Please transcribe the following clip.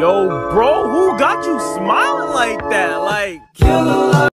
Yo, bro, who got you smiling like that? Like, Killer